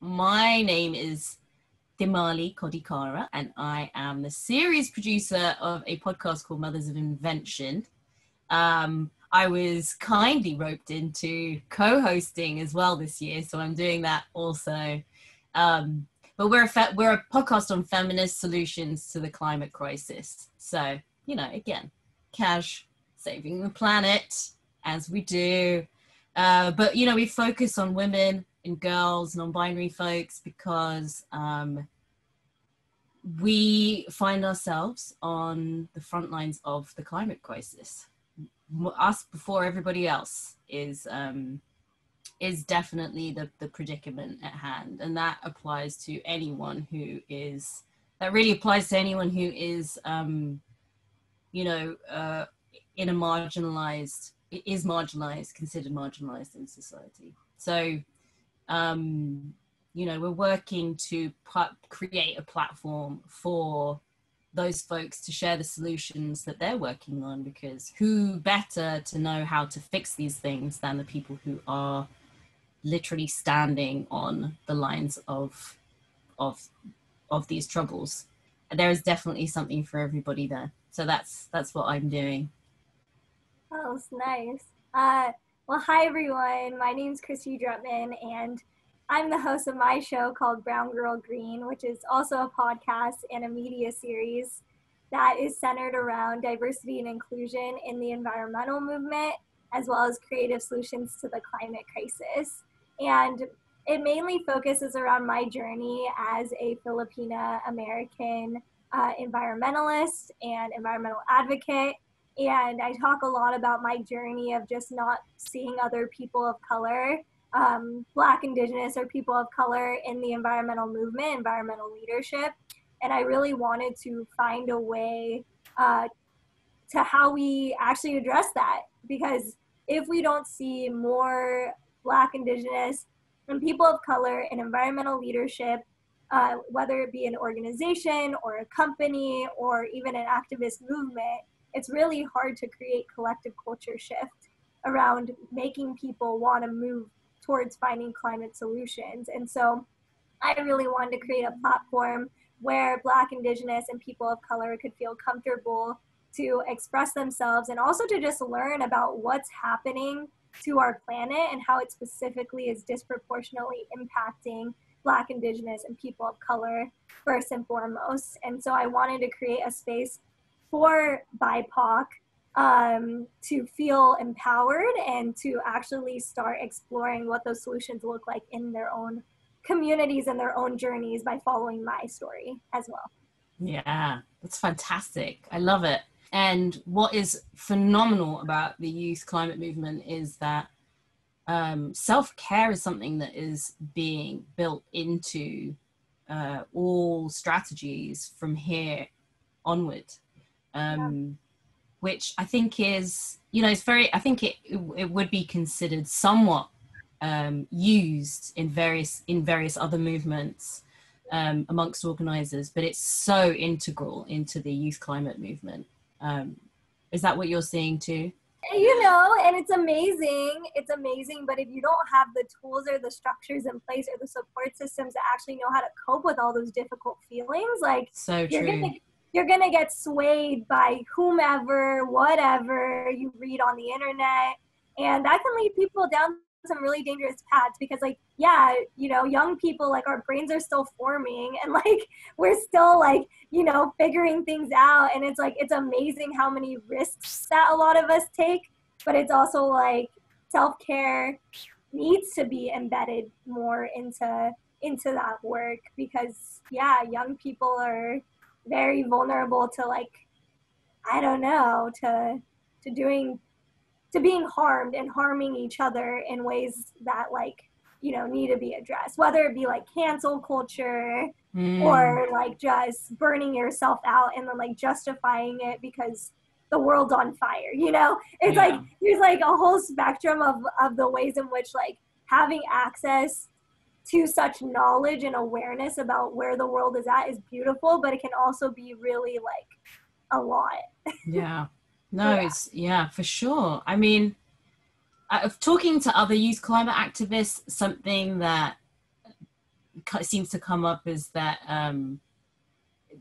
my name is Thimali Kodikara, and I am the series producer of a podcast called Mothers of Invention. Um, I was kindly roped into co-hosting as well this year, so I'm doing that also. Um, but we're a fe- we're a podcast on feminist solutions to the climate crisis. So you know, again, cash saving the planet as we do. Uh, but you know, we focus on women and girls, non-binary folks, because um, we find ourselves on the front lines of the climate crisis. Us before everybody else is um, is definitely the the predicament at hand, and that applies to anyone who is that really applies to anyone who is um, you know uh, in a marginalized is marginalized considered marginalized in society so um, you know we're working to create a platform for those folks to share the solutions that they're working on because who better to know how to fix these things than the people who are literally standing on the lines of of of these troubles. And there is definitely something for everybody there. So that's that's what i'm doing. That was nice. Uh well hi everyone my name is Kristy Drutman and I'm the host of my show called Brown Girl Green, which is also a podcast and a media series that is centered around diversity and inclusion in the environmental movement, as well as creative solutions to the climate crisis. And it mainly focuses around my journey as a Filipina American uh, environmentalist and environmental advocate. And I talk a lot about my journey of just not seeing other people of color um, Black, Indigenous, or people of color in the environmental movement, environmental leadership. And I really wanted to find a way uh, to how we actually address that. Because if we don't see more Black, Indigenous, and people of color in environmental leadership, uh, whether it be an organization or a company or even an activist movement, it's really hard to create collective culture shift around making people want to move towards finding climate solutions. And so I really wanted to create a platform where Black, Indigenous, and people of color could feel comfortable to express themselves and also to just learn about what's happening to our planet and how it specifically is disproportionately impacting Black, Indigenous, and people of color first and foremost. And so I wanted to create a space for BIPOC um, to feel empowered and to actually start exploring what those solutions look like in their own communities and their own journeys by following my story as well. Yeah, that's fantastic. I love it. And what is phenomenal about the youth climate movement is that um, self care is something that is being built into uh, all strategies from here onward. Um, which I think is, you know, it's very, I think it, it would be considered somewhat um, used in various, in various other movements um, amongst organizers, but it's so integral into the youth climate movement. Um, is that what you're seeing too? You know, and it's amazing. It's amazing, but if you don't have the tools or the structures in place or the support systems to actually know how to cope with all those difficult feelings, like so true. You're gonna, you're going to get swayed by whomever, whatever you read on the internet. And that can lead people down some really dangerous paths because like yeah you know young people like our brains are still forming and like we're still like you know figuring things out and it's like it's amazing how many risks that a lot of us take but it's also like self-care needs to be embedded more into into that work because yeah young people are very vulnerable to like I don't know to to doing to being harmed and harming each other in ways that like you know need to be addressed whether it be like cancel culture mm. or like just burning yourself out and then like justifying it because the world's on fire you know it's yeah. like there's like a whole spectrum of of the ways in which like having access to such knowledge and awareness about where the world is at is beautiful, but it can also be really like a lot. yeah. No, yeah. it's yeah, for sure. I mean, of talking to other youth climate activists, something that seems to come up is that um,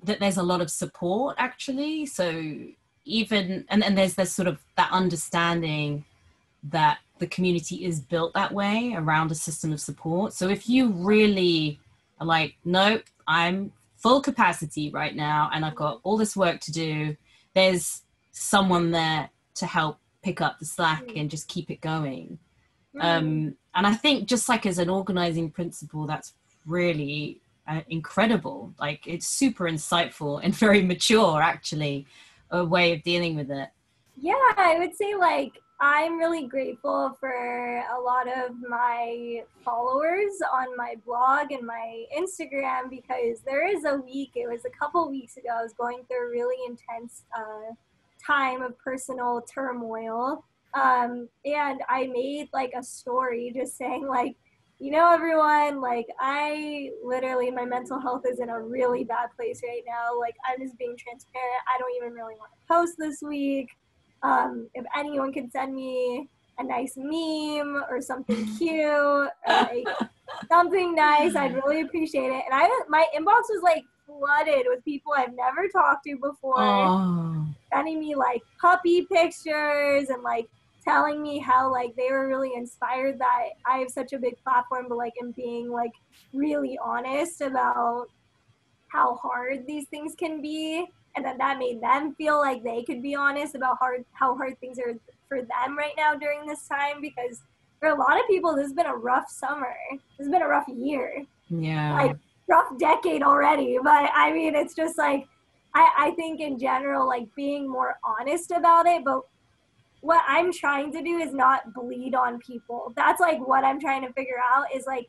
that there's a lot of support actually. So even and, and there's this sort of that understanding that the community is built that way around a system of support. So if you really are like, nope, I'm full capacity right now and I've got all this work to do, there's someone there to help pick up the slack mm. and just keep it going. Mm. Um, and I think just like as an organizing principle, that's really uh, incredible. Like it's super insightful and very mature, actually, a way of dealing with it. Yeah, I would say like I'm really grateful for a lot of my followers on my blog and my Instagram because there is a week, it was a couple weeks ago, I was going through a really intense uh, time of personal turmoil. Um, and I made like a story just saying, like, you know, everyone, like, I literally, my mental health is in a really bad place right now. Like, I'm just being transparent. I don't even really want to post this week. Um, if anyone could send me a nice meme or something cute, or, like something nice, I'd really appreciate it. And I, my inbox was like flooded with people I've never talked to before, oh. sending me like puppy pictures and like telling me how like they were really inspired that I have such a big platform, but like am being like really honest about how hard these things can be, and then that made them feel like they could be honest about hard how hard things are for them right now during this time because for a lot of people this has been a rough summer. This has been a rough year. Yeah. Like rough decade already. But I mean, it's just like, I, I think in general, like being more honest about it. But what I'm trying to do is not bleed on people. That's like what I'm trying to figure out is like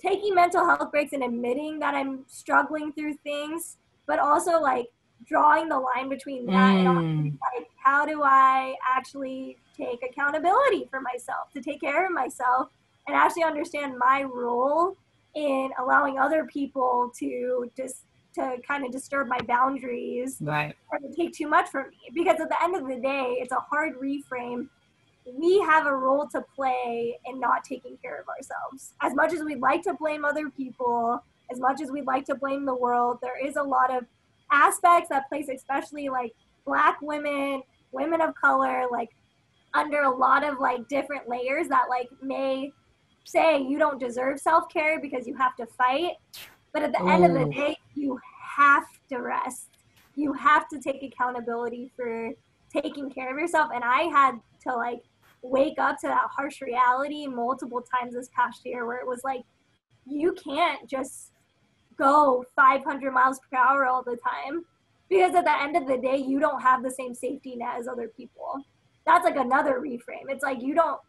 taking mental health breaks and admitting that I'm struggling through things, but also like drawing the line between that mm. and like how do I actually take accountability for myself to take care of myself and actually understand my role in allowing other people to just to kind of disturb my boundaries right. or to take too much from me? Because at the end of the day it's a hard reframe. We have a role to play in not taking care of ourselves. As much as we'd like to blame other people as much as we'd like to blame the world there is a lot of aspects that place especially like black women women of color like under a lot of like different layers that like may say you don't deserve self care because you have to fight. But at the end of the day, you have to rest. You have to take accountability for taking care of yourself. And I had to like wake up to that harsh reality multiple times this past year where it was like, you can't just go 500 miles per hour all the time because at the end of the day, you don't have the same safety net as other people. That's like another reframe. It's like you don't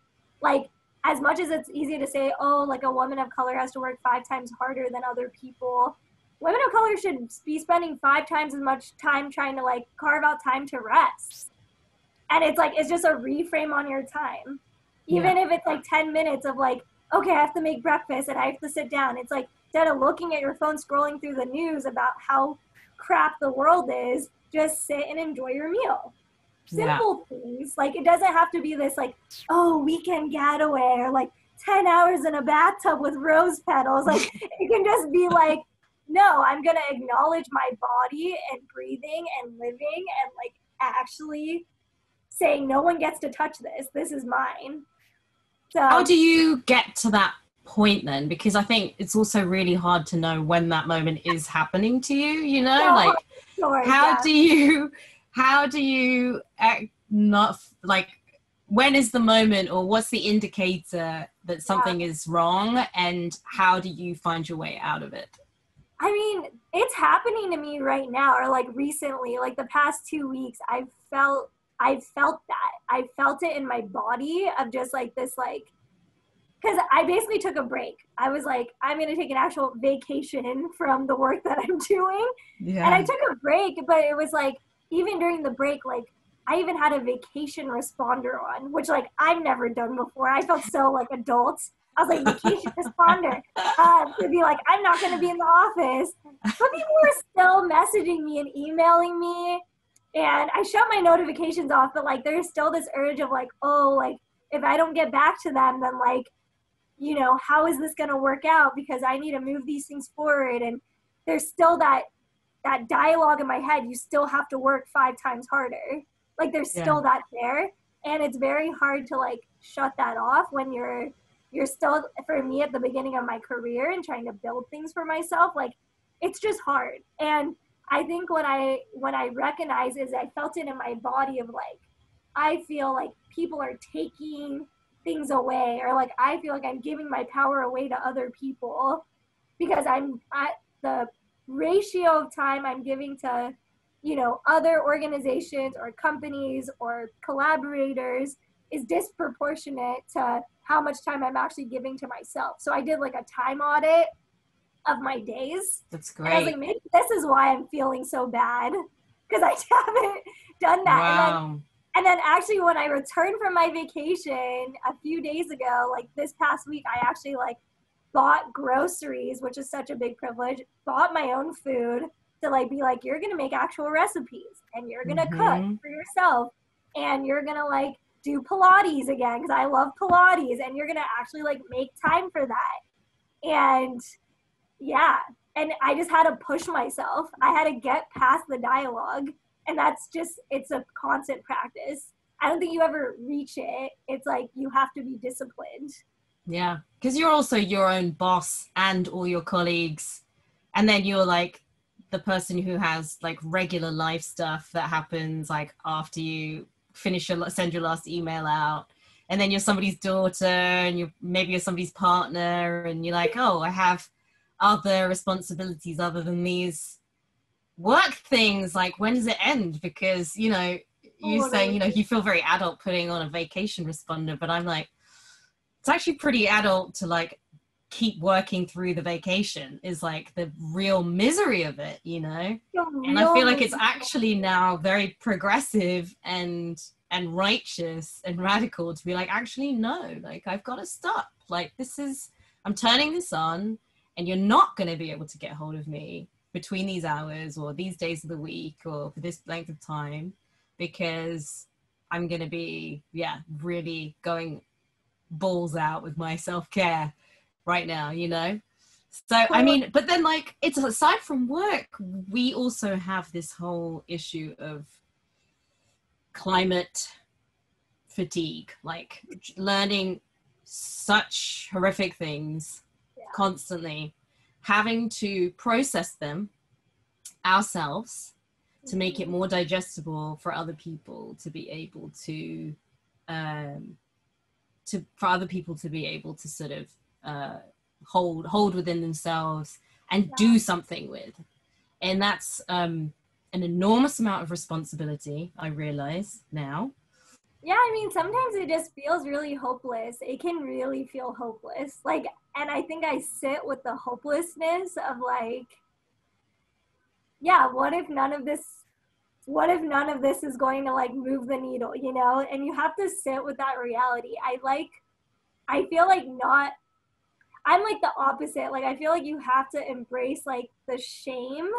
like as much as it's easy to say, oh, like a woman of color has to work five times harder than other people, women of color should be spending five times as much time trying to like carve out time to rest. And it's like, it's just a reframe on your time. Even yeah. if it's like 10 minutes of like, okay, I have to make breakfast and I have to sit down. It's like, instead of looking at your phone, scrolling through the news about how crap the world is, just sit and enjoy your meal simple yeah. things. Like it doesn't have to be this like, oh, weekend getaway or like 10 hours in a bathtub with rose petals. Like it can just be like, no, I'm gonna acknowledge my body and breathing and living and like actually saying no one gets to touch this. This is mine. So how do you get to that point then? Because I think it's also really hard to know when that moment is happening to you, you know? No, like sure, how yeah. do you how do you act not like when is the moment or what's the indicator that something yeah. is wrong and how do you find your way out of it i mean it's happening to me right now or like recently like the past two weeks i've felt i've felt that i felt it in my body of just like this like because i basically took a break i was like i'm going to take an actual vacation from the work that i'm doing yeah. and i took a break but it was like even during the break, like I even had a vacation responder on, which like I've never done before. I felt so like adult. I was like vacation responder uh, to be like I'm not going to be in the office, but people were still messaging me and emailing me, and I shut my notifications off. But like there's still this urge of like oh like if I don't get back to them, then like you know, how is this going to work out? Because I need to move these things forward. And there's still that that dialogue in my head. You still have to work five times harder. Like there's yeah. still that there, and it's very hard to like shut that off when you're you're still for me at the beginning of my career and trying to build things for myself. Like it's just hard. And I think what I what I recognize is I felt it in my body of like I feel like people are taking things away or like I feel like I'm giving my power away to other people because I'm at the ratio of time I'm giving to you know other organizations or companies or collaborators is disproportionate to how much time I'm actually giving to myself. So I did like a time audit of my days. That's great. And I was like, maybe this is why I'm feeling so bad because I haven't done that. Wow. And then, actually when I returned from my vacation a few days ago, like this past week, I actually like bought groceries, which is such a big privilege, bought my own food to like be like, you're gonna make actual recipes and you're gonna mm-hmm. cook for yourself and you're gonna like do Pilates again because I love Pilates and you're gonna actually like make time for that. And yeah, and I just had to push myself. I had to get past the dialogue and that's just it's a constant practice. I don't think you ever reach it. It's like you have to be disciplined. Yeah because you're also your own boss and all your colleagues. And then you're like the person who has like regular life stuff that happens like after you finish your send your last email out. And then you're somebody's daughter and you maybe you're somebody's partner and you're like oh i have other responsibilities other than these work things like when does it end? Because you know you oh, saying you know you feel very adult putting on a vacation responder but i'm like it's actually pretty adult to like keep working through the vacation is like the real misery of it you know? Oh, and i feel like it's actually now very progressive and and righteous and radical to be like actually no like i've got to stop. Like this is i'm turning this on and you're not going to be able to get hold of me between these hours or these days of the week or for this length of time because I'm going to be, yeah, really going balls out with my self care right now, you know? So, I mean, but then, like, it's aside from work, we also have this whole issue of climate fatigue, like learning such horrific things yeah. constantly having to process them ourselves to make it more digestible for other people to be able to um to for other people to be able to sort of uh hold hold within themselves and yeah. do something with. And that's um an enormous amount of responsibility i realize now yeah i mean sometimes it just feels really hopeless. It can really feel hopeless. Like and i think i sit with the hopelessness of like yeah what if none of this what if none of this is going to like move the needle you know? And you have to sit with that reality. I like i feel like not i'm like the opposite. Like i feel like you have to embrace like the shame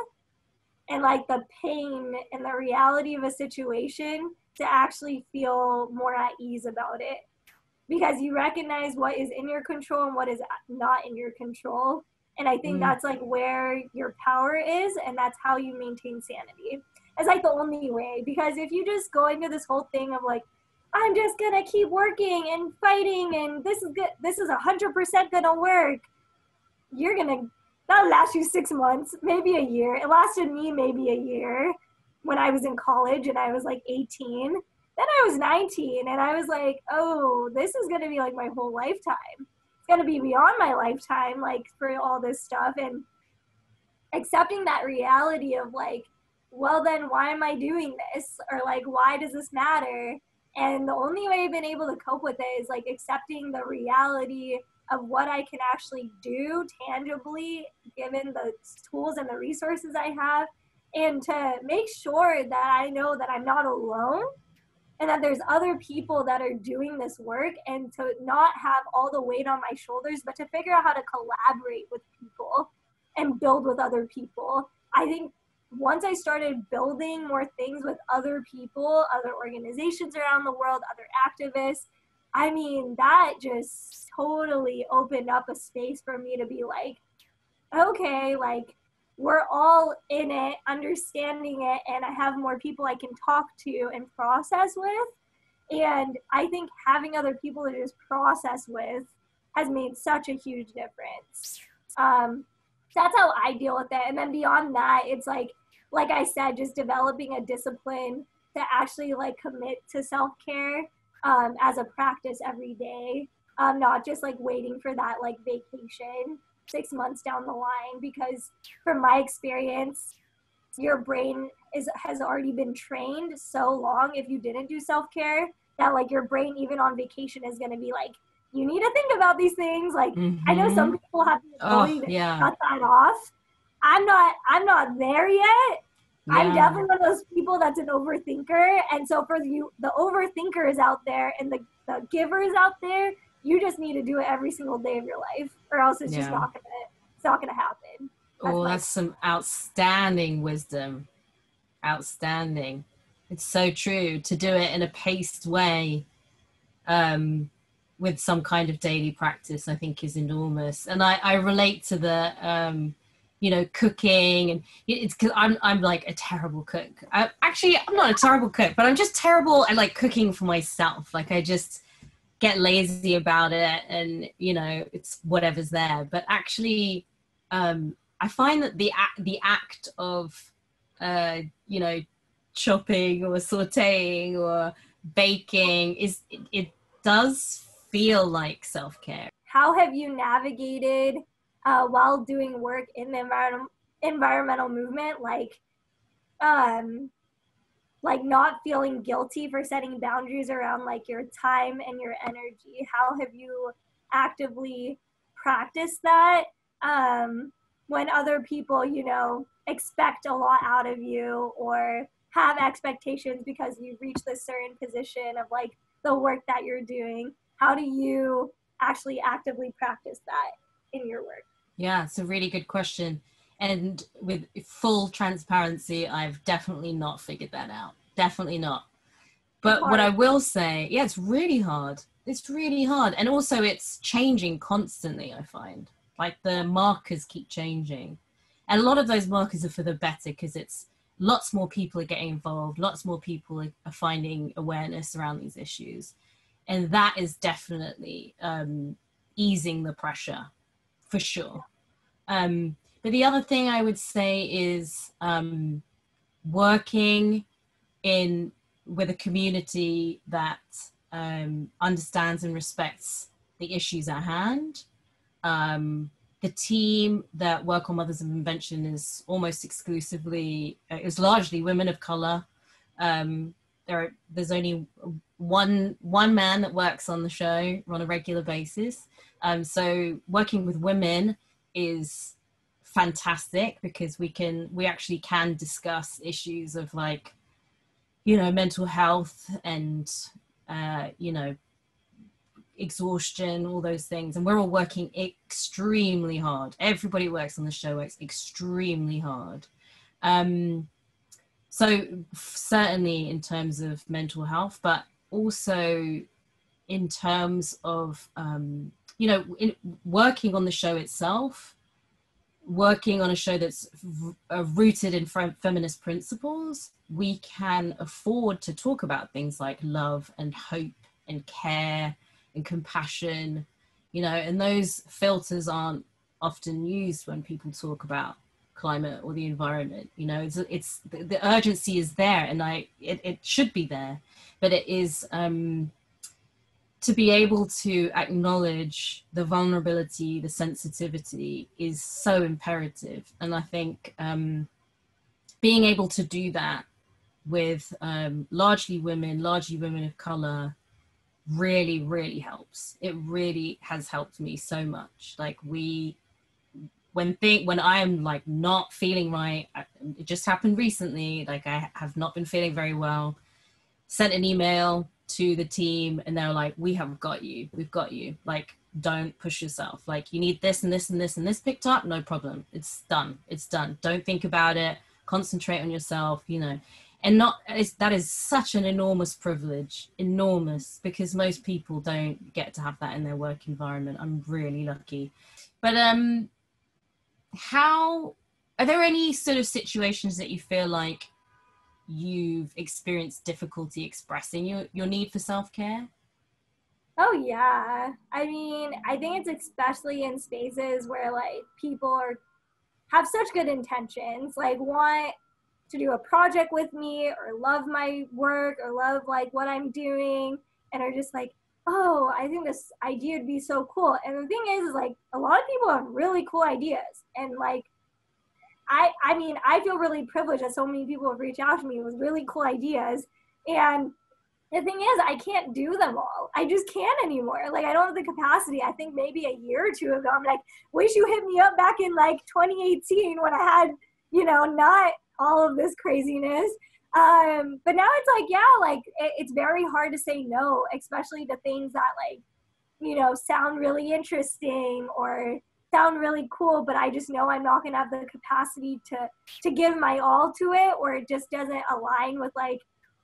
and like the pain and the reality of a situation to actually feel more at ease about it. Because you recognize what is in your control and what is not in your control. And i think mm. that's like where your power is and that's how you maintain sanity. It's like the only way. Because if you just go into this whole thing of like i'm just gonna keep working and fighting and this is good this is a hundred percent gonna work you're gonna that'll last you six months maybe a year. It lasted me maybe a year when I was in college and I was like 18. Then I was 19 and I was like, oh, this is going to be like my whole lifetime. It's going to be beyond my lifetime, like for all this stuff. And accepting that reality of like, well, then why am I doing this? Or like, why does this matter? And the only way I've been able to cope with it is like accepting the reality of what I can actually do tangibly, given the tools and the resources I have, and to make sure that I know that I'm not alone and that there's other people that are doing this work and to not have all the weight on my shoulders, but to figure out how to collaborate with people and build with other people. I think once I started building more things with other people, other organizations around the world, other activists, I mean, that just totally opened up a space for me to be like, okay, like we're all in it, understanding it, and I have more people I can talk to and process with. And I think having other people to just process with has made such a huge difference. Um, that's how I deal with it. And then beyond that, it's like, like I said, just developing a discipline to actually like commit to self care um, as a practice every day, um, not just like waiting for that like vacation six months down the line. Because from my experience, your brain is has already been trained so long if you didn't do self care that like your brain even on vacation is going to be like you need to think about these things like mm-hmm. i know some mm-hmm. people have the ability oh, to yeah. cut that off i'm not i'm not there yet yeah. i'm definitely one of those people that's an overthinker and so for you the overthinkers out there and the, the givers out there you just need to do it every single day of your life or else it's yeah. just not gonna it's not gonna happen that's oh that's some outstanding wisdom outstanding it's so true to do it in a paced way um, with some kind of daily practice, I think is enormous. And I, I relate to the, um, you know, cooking and it's because I'm, I'm like a terrible cook. I, actually, I'm not a terrible cook, but I'm just terrible at like cooking for myself. Like I just get lazy about it and, you know, it's whatever's there. But actually, um, I find that the, act, the act of, uh, you know, chopping or sauteing or baking is it, it does feel like self-care how have you navigated uh, while doing work in the environment environmental movement like um like not feeling guilty for setting boundaries around like your time and your energy. How have you actively practiced that um when other people you know expect a lot out of you or have expectations because you've reached this certain position of like the work that you're doing? How do you actually actively practice that in your work? Yeah it's a really good question and with full transparency i've definitely not figured that out. Definitely not. But what i will say yeah it's really hard. It's really hard. And also it's changing constantly i find. Like the markers keep changing. And a lot of those markers are for the better because it's lots more people are getting involved. Lots more people are finding awareness around these issues. And that is definitely um, easing the pressure for sure. Um, but the other thing i would say is um, working in with a community that um, understands and respects the issues at hand um, the team that work on Mothers of Invention is almost exclusively, uh, is largely women of color. Um, there are, there's only one one man that works on the show on a regular basis. Um, so working with women is fantastic because we can we actually can discuss issues of like you know mental health and uh, you know exhaustion, all those things. And we're all working extremely hard. Everybody works on the show works extremely hard. Um, so certainly in terms of mental health, but also in terms of um, you know in, working on the show itself working on a show that's uh, rooted in feminist principles we can afford to talk about things like love and hope and care and compassion, you know, and those filters aren't often used when people talk about climate or the environment you know it's, it's the, the urgency is there and i it, it should be there but it is um to be able to acknowledge the vulnerability the sensitivity is so imperative. And i think um being able to do that with um largely women largely women of color really really helps. It really has helped me so much. Like we when think when i'm like not feeling right it just happened recently like i have not been feeling very well. Sent an email to the team and they're like we have got you. We've got you. Like don't push yourself. Like you need this and this and this and this picked up. No problem. It's done. It's done. Don't think about it. Concentrate on yourself you know. And not that is such an enormous privilege. Enormous. Because most people don't get to have that in their work environment. I'm really lucky. But um how are there any sort of situations that you feel like you've experienced difficulty expressing your, your need for self-care? Oh yeah. I mean i think it's especially in spaces where like people are have such good intentions like want to do a project with me or love my work or love like what i'm doing and are just like oh i think this idea would be so cool. And the thing is, is like a lot of people have really cool ideas and like I I mean I feel really privileged that so many people have reached out to me with really cool ideas and the thing is I can't do them all. I just can't anymore. Like I don't have the capacity. I think maybe a year or two ago I'm like, wish you hit me up back in like 2018 when I had, you know, not all of this craziness. Um, but now it's like, yeah, like it, it's very hard to say no, especially to things that like, you know, sound really interesting or sound really cool, but I just know I'm not gonna have the capacity to to give my all to it, or it just doesn't align with like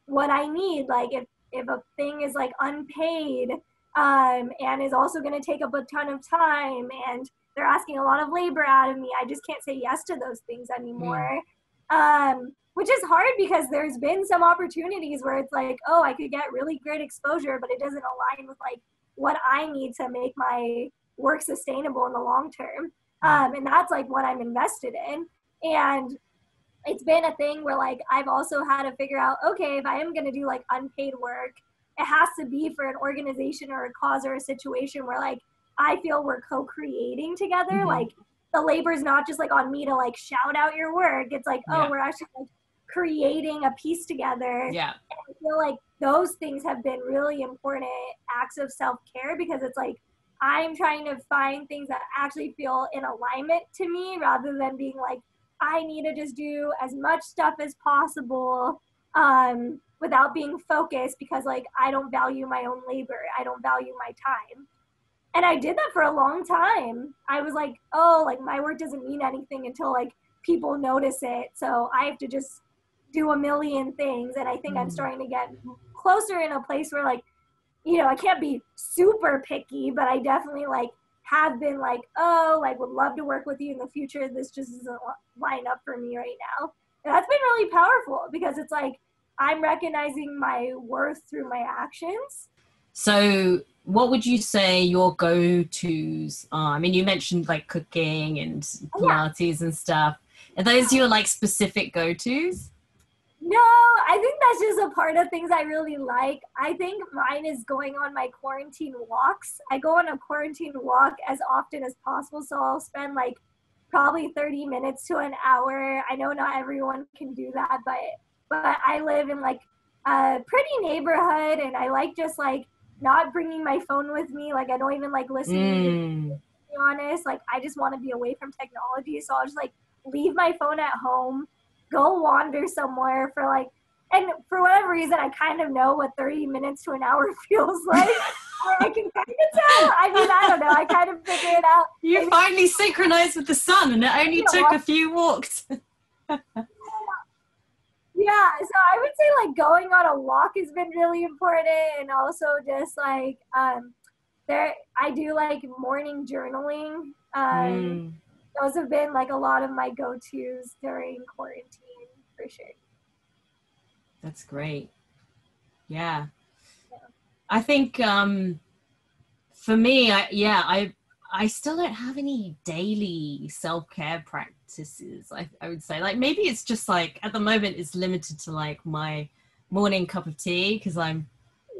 what I need. Like if if a thing is like unpaid um, and is also gonna take up a ton of time, and they're asking a lot of labor out of me, I just can't say yes to those things anymore. Mm. Um, which is hard because there's been some opportunities where it's like, oh, I could get really great exposure, but it doesn't align with like what I need to make my work sustainable in the long term. Um, and that's like what I'm invested in. And it's been a thing where like I've also had to figure out, okay, if I am going to do like unpaid work, it has to be for an organization or a cause or a situation where like I feel we're co-creating together. Mm-hmm. Like the labor is not just like on me to like shout out your work. It's like, oh, yeah. we're actually like creating a piece together. Yeah. And I feel like those things have been really important acts of self-care because it's like I'm trying to find things that actually feel in alignment to me rather than being like, I need to just do as much stuff as possible um, without being focused because, like, I don't value my own labor. I don't value my time. And I did that for a long time. I was like, oh, like, my work doesn't mean anything until, like, people notice it. So I have to just do a million things. And I think mm. I'm starting to get closer in a place where, like, you know, I can't be super picky, but I definitely like have been like, oh, like would love to work with you in the future. This just doesn't line up for me right now. And that's been really powerful because it's like I'm recognizing my worth through my actions. So, what would you say your go tos are? I mean, you mentioned like cooking and oh, Pilates yeah. and stuff. Are those your like specific go tos? No, I think that's just a part of things I really like. I think mine is going on my quarantine walks. I go on a quarantine walk as often as possible, so I'll spend like probably 30 minutes to an hour. I know not everyone can do that, but but I live in like a pretty neighborhood and I like just like not bringing my phone with me. Like I don't even like listening. Mm. To be honest, like I just want to be away from technology, so I'll just like leave my phone at home go wander somewhere for like and for whatever reason i kind of know what 30 minutes to an hour feels like. I can kind of tell. I mean i don't know. I kind of figure it out. You and finally synchronized with the sun and it only took a few walks. Yeah so i would say like going on a walk has been really important and also just like um there i do like morning journaling um mm those have been like a lot of my go-to's during quarantine for sure. That's great. Yeah. yeah. I think um for me, I yeah, I I still don't have any daily self-care practices. I, I would say like maybe it's just like at the moment it's limited to like my morning cup of tea because I'm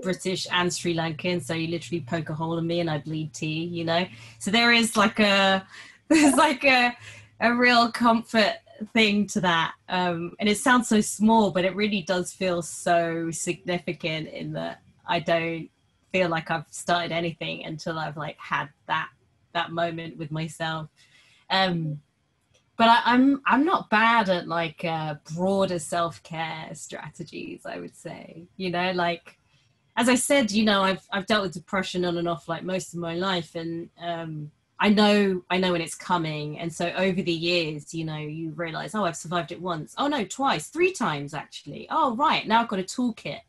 British and Sri Lankan, so you literally poke a hole in me and I bleed tea, you know. So there is like a there's like a a real comfort thing to that um and it sounds so small but it really does feel so significant in that i don't feel like i've started anything until i've like had that that moment with myself. Um but I, am I'm, I'm not bad at like uh, broader self-care strategies i would say. You know like as i said you know i've i've dealt with depression on and off like most of my life and um I know I know when it's coming. And so over the years, you know, you realize, oh, I've survived it once. Oh no, twice, three times actually. Oh right, now I've got a toolkit.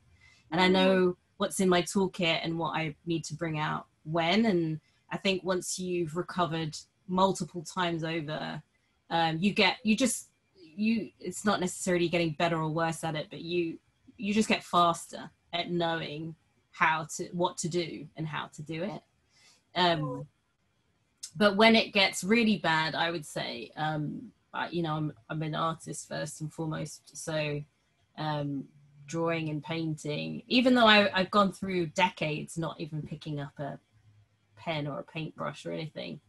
And I mm. know what's in my toolkit and what I need to bring out when. And I think once you've recovered multiple times over, um, you get you just you it's not necessarily getting better or worse at it, but you you just get faster at knowing how to what to do and how to do it. Um, but when it gets really bad, I would say, um, you know, I'm, I'm an artist first and foremost. So um, drawing and painting, even though I, I've gone through decades not even picking up a pen or a paintbrush or anything,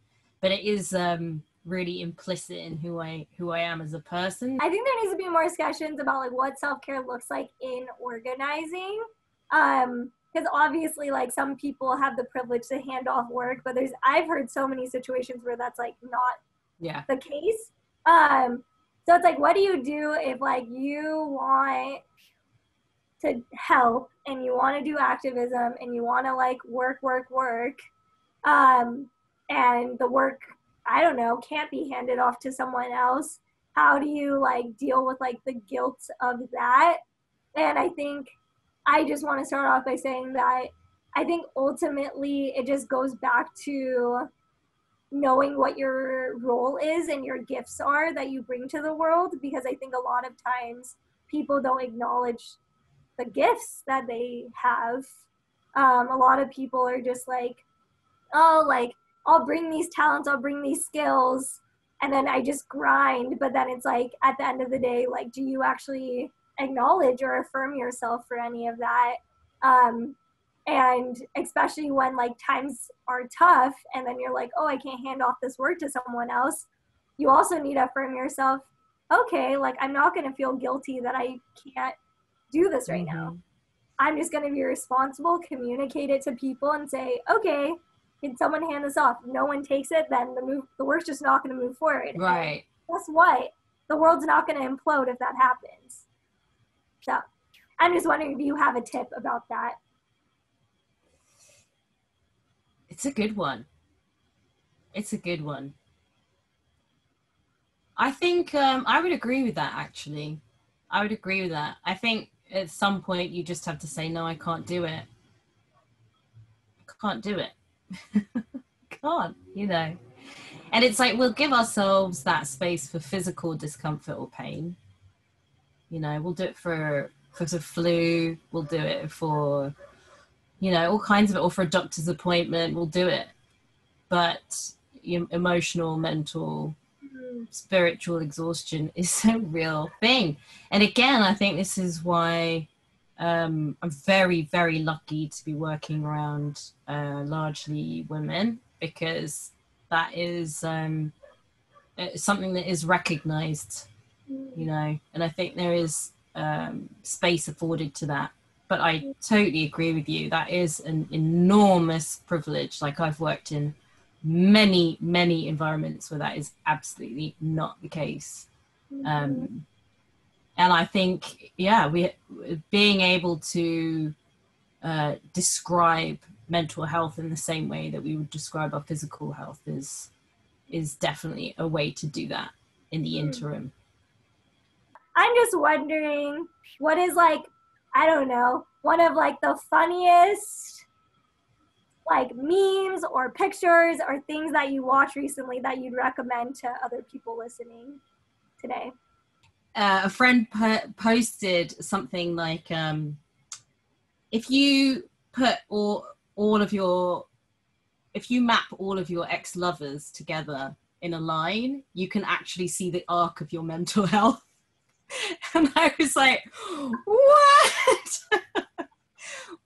but it is um, really implicit in who I who I am as a person. I think there needs to be more discussions about like what self care looks like in organizing. Um, because obviously like some people have the privilege to hand off work but there's i've heard so many situations where that's like not yeah. the case. Um so it's like what do you do if like you want to help and you want to do activism and you want to like work work work um and the work i don't know can't be handed off to someone else how do you like deal with like the guilt of that? And i think I just want to start off by saying that I think ultimately it just goes back to knowing what your role is and your gifts are that you bring to the world because I think a lot of times people don't acknowledge the gifts that they have. Um, a lot of people are just like, oh, like, I'll bring these talents, I'll bring these skills, and then I just grind. But then it's like, at the end of the day, like, do you actually acknowledge or affirm yourself for any of that. Um, and especially when like times are tough and then you're like oh i can't hand off this work to someone else you also need to affirm yourself okay like i'm not going to feel guilty that i can't do this right mm-hmm. now i'm just going to be responsible communicate it to people and say okay can someone hand this off? No one takes it then the move the work's just not going to move forward. Right. And guess what? The world's not going to implode if that happens so I'm just wondering if you have a tip about that. It's a good one. It's a good one. I think um, I would agree with that actually. I would agree with that. I think at some point you just have to say, no, I can't do it. Can't do it. can't, you know. And it's like we'll give ourselves that space for physical discomfort or pain you know, we'll do it for for the flu. We'll do it for, you know, all kinds of it, or for a doctor's appointment. We'll do it, but emotional, mental, spiritual exhaustion is a real thing. And again, I think this is why um, I'm very, very lucky to be working around uh, largely women because that is um, something that is recognized you know, and I think there is um, space afforded to that. But I totally agree with you. That is an enormous privilege. Like I've worked in many, many environments where that is absolutely not the case. Um, and I think, yeah, we being able to uh, describe mental health in the same way that we would describe our physical health is is definitely a way to do that in the interim. I'm just wondering what is like, I don't know, one of like the funniest like memes or pictures or things that you watched recently that you'd recommend to other people listening today? Uh, a friend po- posted something like, um, if you put all all of your, if you map all of your ex lovers together in a line, you can actually see the arc of your mental health. and I was like, what?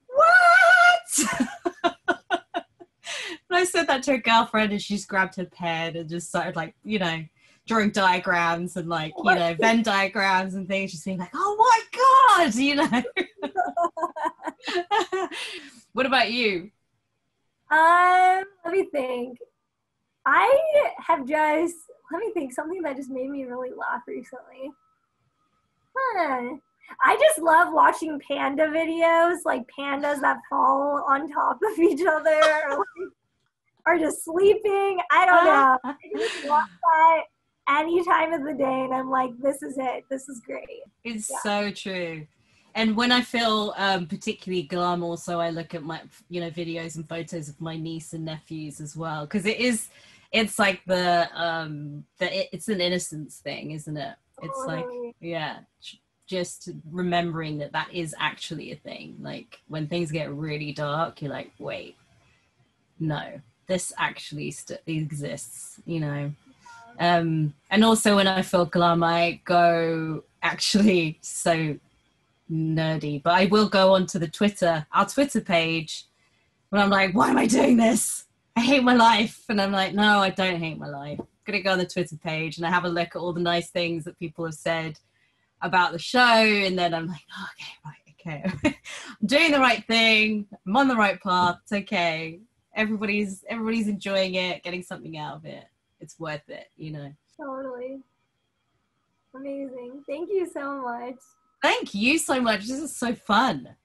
what? and I said that to a girlfriend, and she's grabbed her pen and just started like, you know, drawing diagrams and like, you know, Venn diagrams and things. She's being like, oh my god, you know. what about you? Um, let me think. I have just let me think something that just made me really laugh recently. Huh. I just love watching panda videos, like pandas that fall on top of each other. or just sleeping. I don't know. I just watch that any time of the day and I'm like, this is it. This is great. It's yeah. so true. And when I feel um, particularly glum, also I look at my, you know, videos and photos of my niece and nephews as well, because it is, it's like the, um, the it's an innocence thing, isn't it? It's like, yeah, just remembering that that is actually a thing. Like when things get really dark, you're like, wait, no, this actually st- exists, you know. Um, and also when I feel glum, I go actually so nerdy, but I will go onto the Twitter, our Twitter page, when I'm like, why am I doing this? I hate my life. And I'm like, no, I don't hate my life. I'm gonna go on the Twitter page and I have a look at all the nice things that people have said about the show, and then I'm like, oh, okay, right, okay, I'm doing the right thing. I'm on the right path. It's okay. Everybody's everybody's enjoying it, getting something out of it. It's worth it, you know. Totally. Amazing. Thank you so much. Thank you so much. This is so fun.